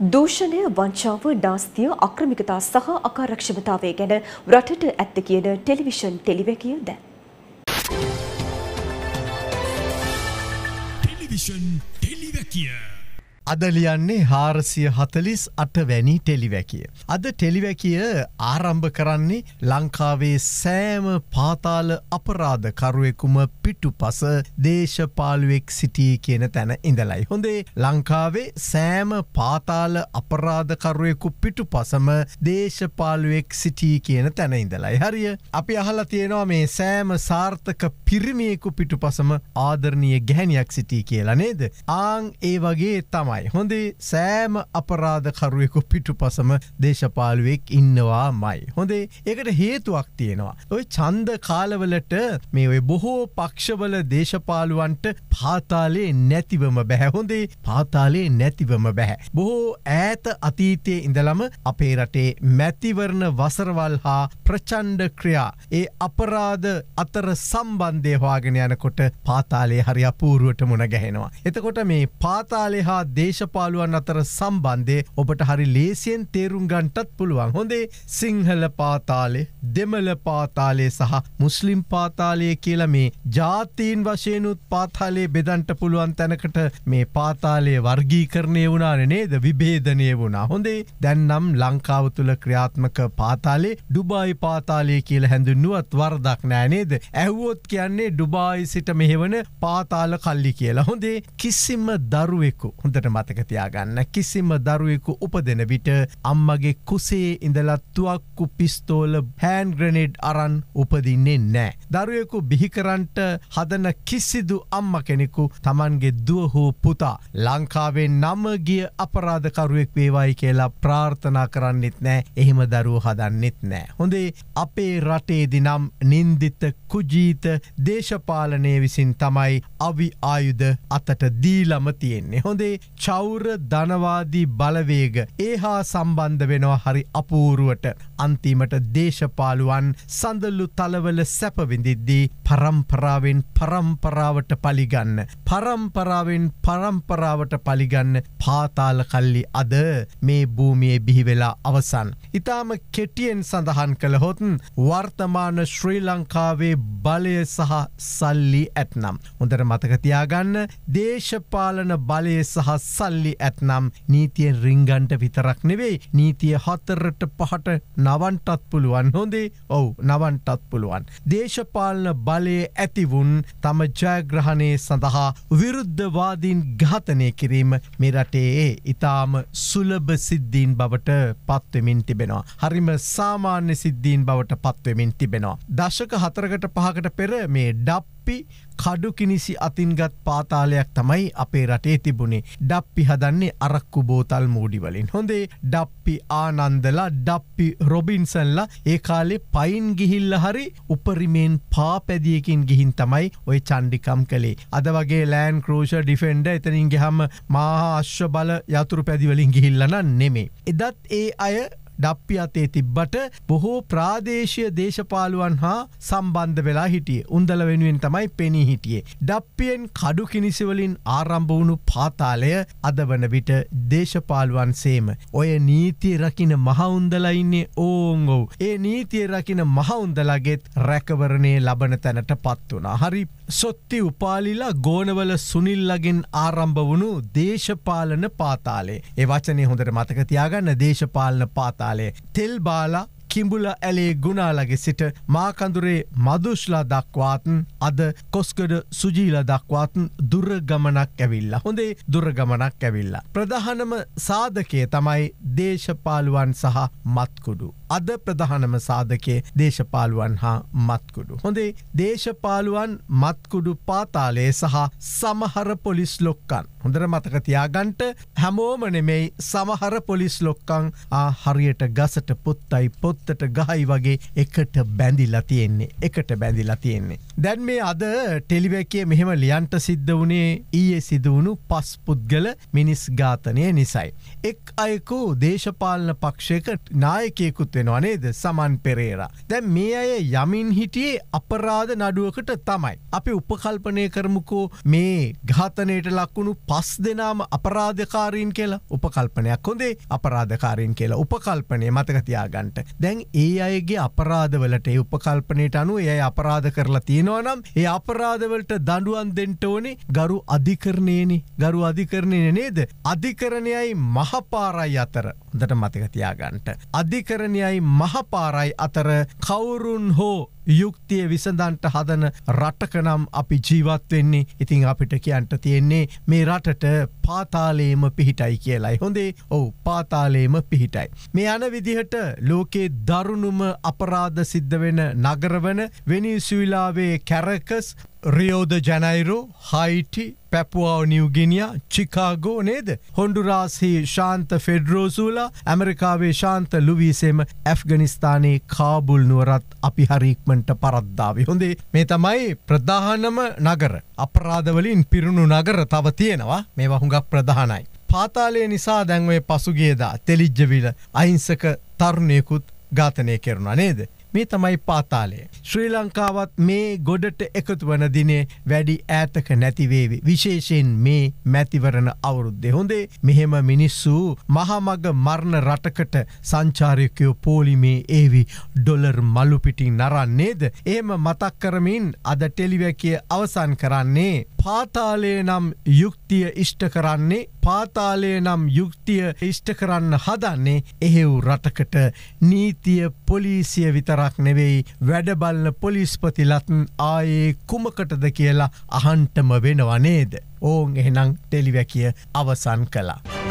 දූෂණය වංචාව නාස්තිය අක්‍රමිකතා සහ අකාරක්ෂමතාවය ගැන රටට ඇත්ත කියන ටෙලිවිෂන් ටෙලිවැකිය දැන්. ටෙලිවිෂන් ටෙලිවැකිය අද ලියන්නේ හාරසිය හතලිස් අටවැනි ටෙලිවැකිය. අද ටෙලිවැකිය ආරම්භ කරන්නේ ලංකාවේ සෑම පාතාල අපරාධකරුවෙකුම පිටු පස දේශපාලුවෙක් සිටිය කියන තැන ඉඳලයි. හොඳේ ලංකාවේ සෑම පාතාල අපරාධකරුවෙකු පිටු පසම දේශපාලුවෙක් සිටී කියන තැන ඉඳලයි. හරිය අපි අහලා තියෙනවා මේ සෑම සාර්ථක පිරිමියෙකු පිටු පසම ආදරණය ගැහැනියක් සිටී කියලා නේද. ආං ඒ වගේ තමයි. තමයි. හොඳේ සෑම අපරාධකරුවෙකු පිටු පසම දේශපාලුවෙක් ඉන්නවා මයි. හොඳේ ඒකට හේතුවක් තියෙනවා. ඔය චන්ද කාලවලට මේ ඔය බොහෝ පක්ෂවල දේශපාලුවන්ට පාතාලේ නැතිවම බැහැ හොඳේ පාතාලේ නැතිවම බැහැ. බොහෝ ඈත අතීතය ඉඳලම අපේ රටේ මැතිවරණ වසරවල් හා ප්‍රචන්්ඩ ක්‍රියා ඒ අපරාධ අතර සම්බන්ධය හවාගෙන යනකොට පාතාලේ හරි අපූරුවට මුණ ගැහෙනවා. එතකොට මේ පාතාලේ හා දේ දේශපාලුවන් අතර සම්බන්ධය ඔබට හරි ලේසියෙන් තේරුම් ගන්ටත් පුළුවන්. හොඳේ සිංහල පාතාලේ දෙමල පාතාලේ සහ මුස්ලිම් පාතාලය කියල මේ ජාතීන් වශයනුත් පාතාලේ බෙදන්ට පුළුවන් තැනකට මේ පාතාලේ වර්ගීකරණය වුණාන නේද? විබේධනය වුණා. හොඳේ දැන්නම් ලංකාව තුළ ක්‍රියාත්මක පාතාලේ ඩුබායි පාතාලය කියල හැඳුන්නුවත් වර්දක් නෑනේද ඇහුවොත් කියන්නේ ඩුබායි සිට මෙහෙවන පාතාල කල්ලි කියලා. හොඳේ කිසිම දරුවෙකු හොඳට මතකතියාගන්න කිසිම දරුවෙකු උපදෙන විට අම්මගේ කුසේ ඉඳලත්තුවක්කු පිස්තෝල හෑන් ග්‍රනේඩ් අරන් උපදින්නේ නෑ. දරුවෙකු බිහිකරන්ට හදන කිසිදු අම්ම කෙනෙකු තමන්ගේ දුව හෝ පුතා ලංකාවේ නමගිය අපරාධකරුවෙක් වේවායි කියලා ප්‍රාර්ථනා කරන්නෙත් නෑ එහෙම දරුව හදන්නෙත් නෑ. හොඳේ අපේ රටේදි නම් නින්දිත කුජීත දේශපාලනය විසින් තමයි අවි ආයුධ අතට දීලම තියෙන්නේ. හොඳේ චෞර ධනවාදී බලවේග ඒ හා සම්බන්ධ වෙනවා හරි අපූරුවට අන්තිමට දේශපාලුවන් සඳල්ලු තලවල සැපවිඳිද්දී පරම්පරාවෙන් පරම්පරාවට පලිගන්න. පරම්පරාවෙන් පරම්පරාවට පලිගන්න පාතාල කල්ලි අද මේ භූමියයේ බිහිවෙලා අවසන්. ඉතාම කෙටියෙන් සඳහන් කළහොතුන් වර්තමාන ශ්‍රී ලංකාවේ බලය සහ සල්ලි ඇත්නම්. හොඳට මතකතියාගන්න දේශපාලන බලය සහ සල්ලි ඇත්නම් නීතියෙන් රිංගන්ට විතරක් නෙවෙයි නීතිය හතරට පහට නවන්ටත් පුළුවන් හොඳේ ඔවු නවන්ටත් පුළුවන්. දේශපාලන බලය ඇතිවුන් තම ජයග්‍රහණය සඳහා විරුද්ධවාදීන් ඝාතනය කිරීම මෙරටේ ඉතාම සුලභ සිද්ධීන් බවට පත්වමින් තිබෙනවා. හරිම සාමාන්‍ය සිද්ධීන් බවට පත්වමින් තිබෙනවා. දශක හතරකට පහකට පෙර මේ ඩප්පි කඩු කිනිසි අතින්ගත් පාතාලයක් තමයි අපේ රටේ තිබුණේ. ඩප්පි හදන්නේ අරක්කු බෝතල් මූඩිවලින් හොඳේ ඩප්පි ආනන්දලා ඩප්පි රොබින්සන්ලා ඒ කාලේ පයින් ගිහිල්ල හරි උපරිමෙන් පාපැදියකින් ගිහින් තමයි ඔය චන්ඩිකම් කළේ. අද වගේ ලෑන් කරෝෂ ඩිෆෙන්ඩ එතනින් ගහම මහා අශ්ව බල යතුරු පැදිවලින් ගිහිල්ලන නෙමේ එදත් ඒ අය ඩප්පි අතේ තිබ්බට බොහෝ ප්‍රාදේශය දේශපාලුවන් හා සම්බන්ධ වෙලා හිටිය උන්දල වෙනුවෙන් තමයි පෙනී හිටියේ. ඩප්පියෙන් කඩු කිනිසිවලින් ආරම්භ වුණු පාතාලය අද වන විට දේශපාලුවන් සේම. ඔය නීතිය රකින මහඋන්දලයින්නේ ඕංගොව්. ඒ නීතිය රකින මහඋන්දලගෙත් රැකවරණය ලබන තැනට පත් වනා. හරි සොත්ති උපාලිලා ගෝනවල සුනිල්ලගෙන් ආරම්භ වුණු දේශපාලන පාතාලේ. ඒ වචනය හොඳට මතකතියාගන්න දේශපාලන පාතාල. කාලේ තෙල් බාලා කිඹුල ඇලේ ගුණාලගේ සිට මාකඳුරේ මදුශ්ලා දක්වාතන් අද කොස්කඩ සුජීල දක්වාතන් දුරගමනක් ඇවිල්ලා හොඳේ දුරගමනක් ඇවිල්ලා. ප්‍රධානම සාධකය තමයි දේශපාලුවන් සහ මත්කුඩු. අද ප්‍රධානම සාධකේ දේශපාලුවන් හා මත්කුඩු. හොඳේ දේශපාලුවන් මත්කුඩු පාතාලේ සහ සමහර පොලිස් ලොක්කන්. හොඳර මතකතියාගන්ට හැමෝම නෙමෙයි සමහර පොලිස් ලොක්කං හරියට ගසට පොත්තයි පොත් පොත්තට ගහයි වගේ එකට බැඳිලා තියෙන්නේ එකට බැඳිලා තියෙන්නේ. දැන් මේ අද ටෙලිවැකේ මෙහෙම ලියන්ට සිද්ධ වනේ ඊයේ සිදුවුණු පස් පුද්ගල මිනිස් ඝාතනය නිසයි. එක් අයකු දේශපාලන පක්ෂයක නායකයකුත් වෙනවා නේද සමන් පෙරේරා. දැන් මේ අය යමින් හිටියේ අපරාධ නඩුවකට තමයි. අපි උපකල්පනය කරමුකෝ මේ ඝාතනයට ලක්වුණු පස් දෙනාම අපරාධකාරීන් කියලා උපකල්පනයක් හොඳේ අපරාධකාරීන් කියලා උපකල්පනය මතකතියාගන්ට. දැන් ඒ අයගේ අපරාධවලට ඒ උපකල්පනයට අනු ඒ අපරාධ කරලා තියෙනවා නම් ඒ අපරාධවලට දඩුවන් දෙන්ට ඕනේ ගරු අධිකරණයනි ගරු අධිකරණය නේද. අධිකරණයයි මහපාරයි අතර හොඳට මතකතියාගන්ට. අධිකරණයයි මහපාරයි අතර කවුරුන් හෝ යුක්තිය විසඳන්ට හදන රටකනම් අපි ජීවත් වෙන්නේ. ඉතිං අපිට කියන්ට තියෙන්නේ මේ රටට පාතාලේම පිහිටයි කියලයි. හොඳේ? ඔවු පාතාලේම පිහිටයි. මේ යන විදිහට ලෝකේ දරුණුම අපරාධ සිද්ධ වෙන නගරවන වෙනිසුවිලාවේ කැරකස් රියෝද ජනයිරෝ හයිටි පැපුවාව නිවගිනිිය චිකාගෝ නේද? හොන්ඩුරාස්හි ශාන්ත ෆෙඩරෝසූලා ඇමරිකාවේ ශාන්ත ලුවීසෙම ඇෆ්ගනිස්ථානයේ කාබුල් නුවරත් අපි හරික්මට පරද්දාව හොඳේ මේ තමයි ප්‍රධානම නගර අපරාධවලින් පිරුණු නගර තව තියෙනවා මේ වහුඟක් ප්‍රධානයි. පාතාලය නිසා දැන්වේ පසුගේදා තෙලිජ්ජවිල අහිංසක තරුණයකුත් ඝාතනය කෙරුණ නේද. මේ තමයි පාතාලය. ශ්‍රී ලංකාවත් මේ ගොඩට එකතු වන දිනේ වැඩි ඈතක නැතිවේවි. විශේෂයෙන් මේ මැතිවරණ අවුරුද්ධ හොඳේ මෙහෙම මිනිස්සු මහමග මරණ රටකට සංචාරයකයෝ පෝලිමේ ඒවි ඩොලර් මල්ලුපිටින් නරන්නේද. ඒම මතක් කරමින් අද ටෙලිවැකිය අවසන් කරන්නේ. පාතාලය නම් යුක්තිය ඉෂ්ට කරන්නේ පාතාලය නම් යුක්තිය ඉෂ්ට කරන්න හදන්නේ එහෙව් රටකට නීතිය පොලිසිය විතරක් නෙවෙයි වැඩබල්ල පොලිස්පතිලත්න් ආයේ කුමකටද කියලා අහන්ටම වෙනවනේද. ඕන් එහෙනං ටෙලිවැකිය අවසන් කලා.